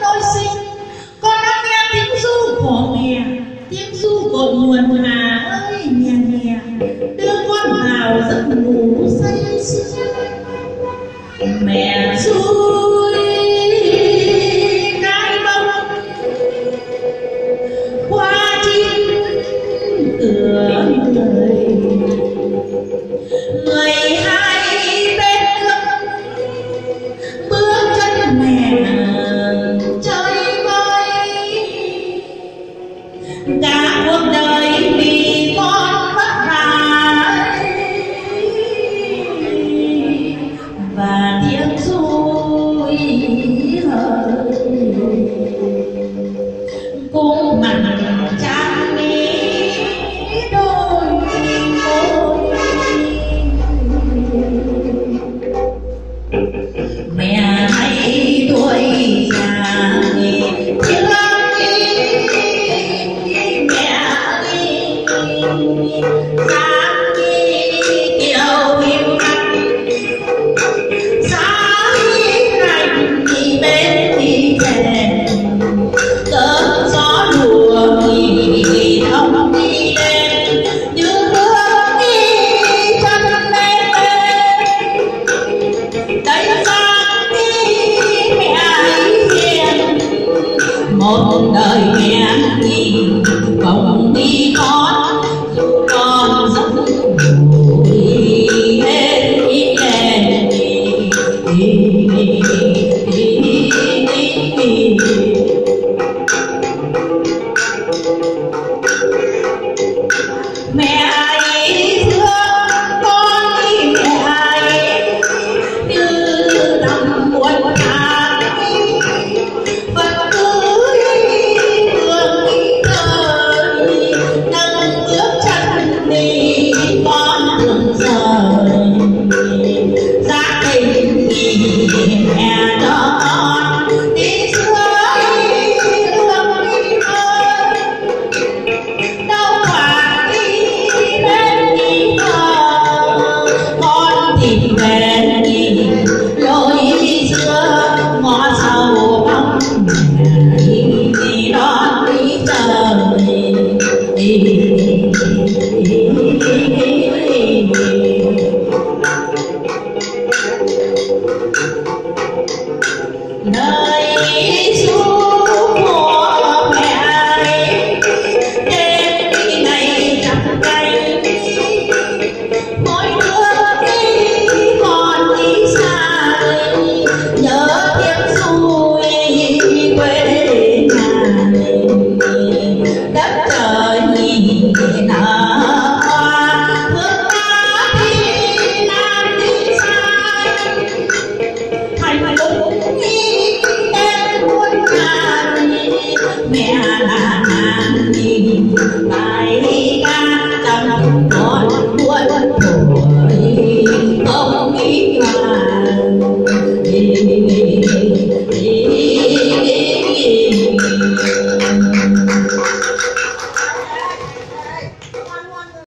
nơi sinh. Con đã nghe tiếng ru của mẹ. Tiếng ru của nguồn hà ơi nhẹ nhẹ đưa con vào giấc ngủ say sưa. Mẹ ru người cả cuộc đời vì con bất hại và tiếng vui hơi cũng mặn một đời kém tình cộng đi con dù con rất vui hết ít đèn mẹ No. bài ca trong cuộc đời